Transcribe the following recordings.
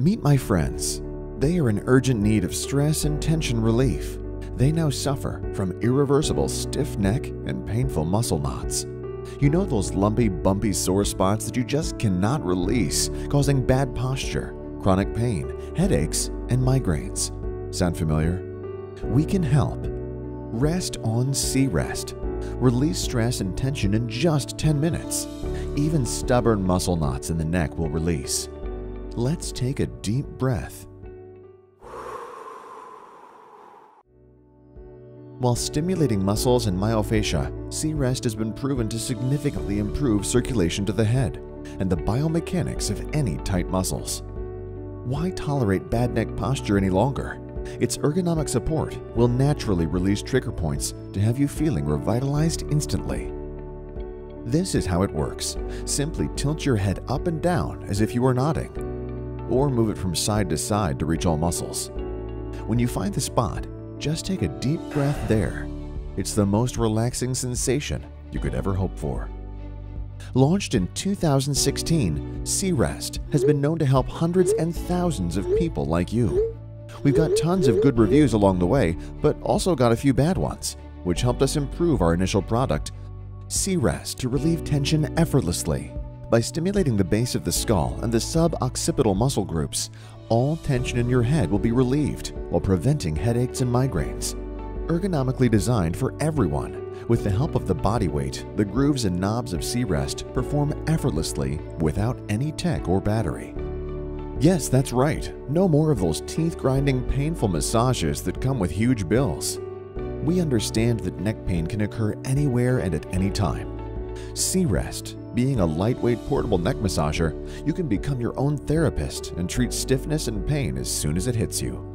Meet my friends. They are in urgent need of stress and tension relief. They now suffer from irreversible stiff neck and painful muscle knots. You know those lumpy, bumpy sore spots that you just cannot release, causing bad posture, chronic pain, headaches, and migraines. Sound familiar? We can help. Rest on C-Rest. Release stress and tension in just 10 minutes. Even stubborn muscle knots in the neck will release. Let's take a deep breath. While stimulating muscles and myofascia, C-Rest has been proven to significantly improve circulation to the head and the biomechanics of any tight muscles. Why tolerate bad neck posture any longer? Its ergonomic support will naturally release trigger points to have you feeling revitalized instantly. This is how it works. Simply tilt your head up and down as if you were nodding, or move it from side to side to reach all muscles. When you find the spot, just take a deep breath there. It's the most relaxing sensation you could ever hope for. Launched in 2016, C-Rest has been known to help hundreds and thousands of people like you. We've got tons of good reviews along the way, but also got a few bad ones, which helped us improve our initial product, C-Rest to relieve tension effortlessly. By stimulating the base of the skull and the suboccipital muscle groups, all tension in your head will be relieved while preventing headaches and migraines. Ergonomically designed for everyone, with the help of the body weight, the grooves and knobs of C-Rest perform effortlessly without any tech or battery. Yes, that's right. No more of those teeth-grinding, painful massages that come with huge bills. We understand that neck pain can occur anywhere and at any time. C-Rest, being a lightweight portable neck massager, you can become your own therapist and treat stiffness and pain as soon as it hits you.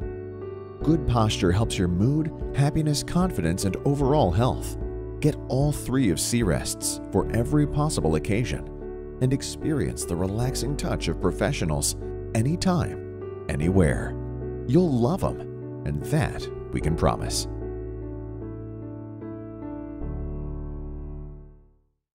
Good posture helps your mood, happiness, confidence, and overall health. Get all three of C-Rests for every possible occasion and experience the relaxing touch of professionals anytime, anywhere. You'll love them, and that we can promise.